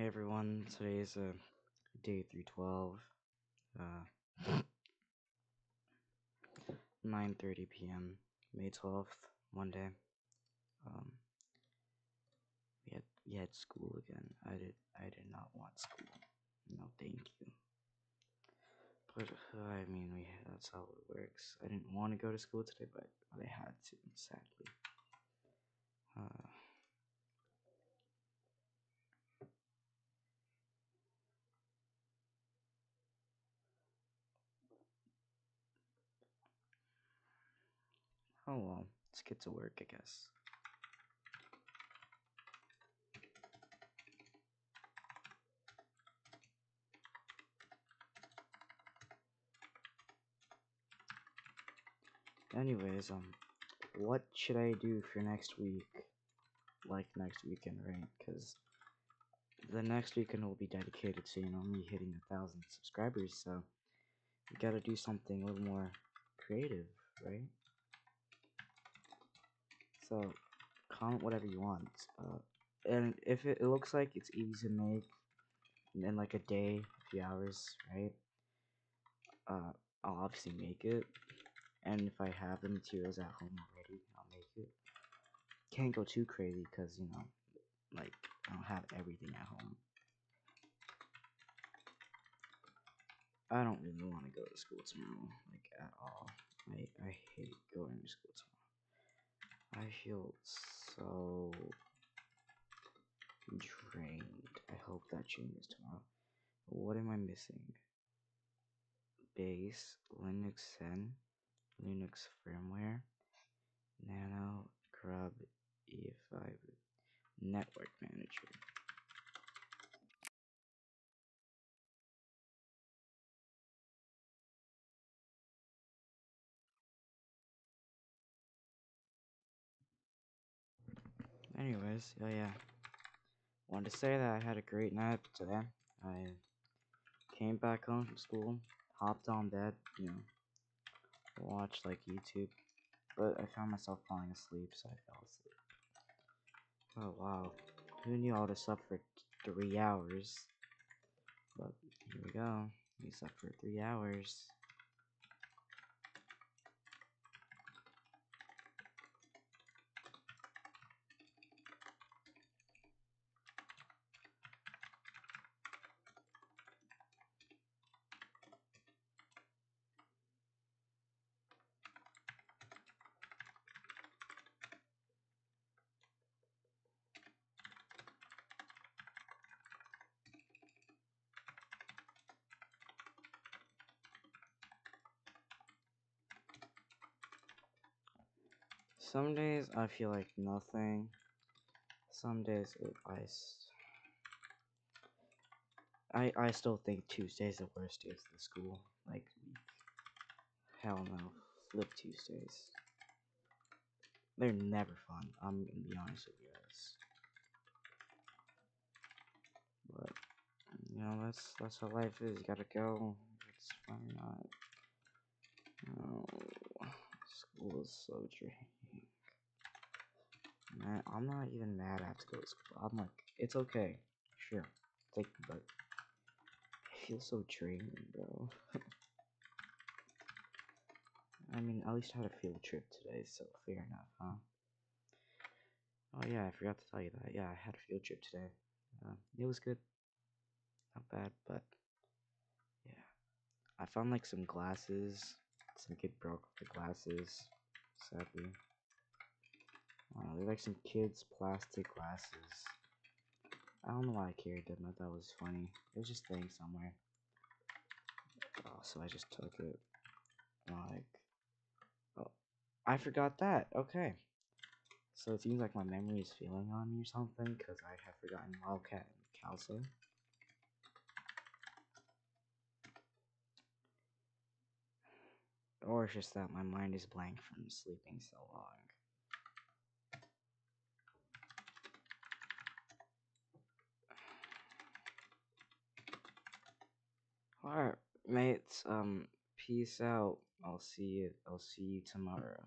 Hey everyone, today is uh, day 312, uh, 9.30 p.m., May 12th, Monday. Um, we had, we had school again. I did, I did not want school. No, thank you. But, uh, I mean, we that's how it works. I didn't want to go to school today, but, but I had to, sadly. Uh, Oh well, let's get to work, I guess. Anyways, um, what should I do for next week? Like next weekend, right? Because the next weekend will be dedicated to, you know, me hitting a thousand subscribers, so you gotta do something a little more creative, right? So, comment whatever you want. Uh, and if it, it looks like it's easy to make in like a day, a few hours, right? Uh, I'll obviously make it. And if I have the materials at home already, I'll make it. Can't go too crazy because, you know, like, I don't have everything at home. I don't really want to go to school tomorrow, like, at all. I, I hate going to school tomorrow. I feel so drained. I hope that changes tomorrow. What am I missing? Base, Linux 10, Linux firmware, Nano, Grub, E5, Network Manager. Anyways, yeah, yeah. Wanted to say that I had a great night today. I came back home from school, hopped on bed, you know, watched like YouTube, but I found myself falling asleep, so I fell asleep. Oh wow, who knew I would have slept for three hours? But here we go, we slept for three hours. Some days I feel like nothing. Some days it, I, I, I still think Tuesday's the worst day of the school like. Hell no, flip Tuesdays. They're never fun. I'm gonna be honest with you guys. But you know that's that's how life is. You gotta go. It's fine not. Oh, school is so draining. Man, I'm not even mad I have to go to school. I'm like, it's okay. Sure. Take but I feel so draining, bro. I mean, at least I had a field trip today, so fair enough, huh? Oh yeah, I forgot to tell you that. Yeah, I had a field trip today. Uh, it was good. Not bad, but yeah. I found like some glasses. Some kid broke the glasses, sadly. Uh, they're like some kids' plastic glasses. I don't know why I carried them. I thought it was funny. It was just laying somewhere. Oh, so I just took it. Like, oh, I forgot that. Okay. So it seems like my memory is failing on me or something because I have forgotten Wildcat and Calso. Or it's just that my mind is blank from sleeping so long. Alright, mates, um, peace out. I'll see you, I'll see you tomorrow.